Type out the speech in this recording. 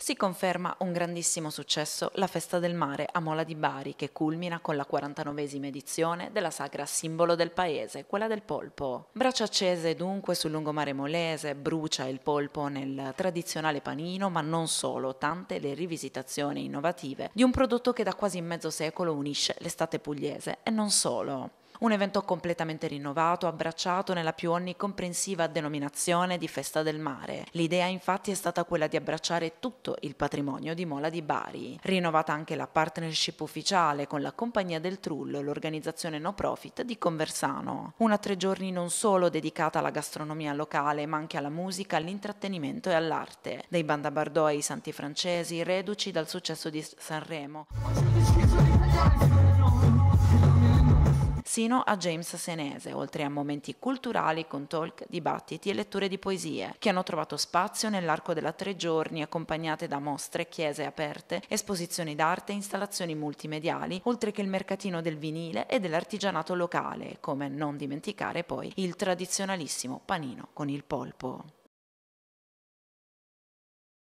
Si conferma un grandissimo successo la Festa del Mare a Mola di Bari che culmina con la 49esima edizione della sagra simbolo del paese, quella del polpo. Braccia accese dunque sul lungomare molese, brucia il polpo nel tradizionale panino, ma non solo, tante le rivisitazioni innovative di un prodotto che da quasi mezzo secolo unisce l'estate pugliese e non solo. Un evento completamente rinnovato, abbracciato nella più onnicomprensiva denominazione di Festa del Mare. L'idea infatti è stata quella di abbracciare tutto il patrimonio di Mola di Bari. Rinnovata anche la partnership ufficiale con la Compagnia del Trullo, l'organizzazione no profit di Conversano. Una tre giorni non solo dedicata alla gastronomia locale, ma anche alla musica, all'intrattenimento e all'arte. Dai ai Santi Francesi, reduci dal successo di Sanremo sino a James Senese, oltre a momenti culturali con talk, dibattiti e letture di poesie, che hanno trovato spazio nell'arco della tre giorni accompagnate da mostre, chiese aperte, esposizioni d'arte e installazioni multimediali, oltre che il mercatino del vinile e dell'artigianato locale, come non dimenticare poi il tradizionalissimo panino con il polpo.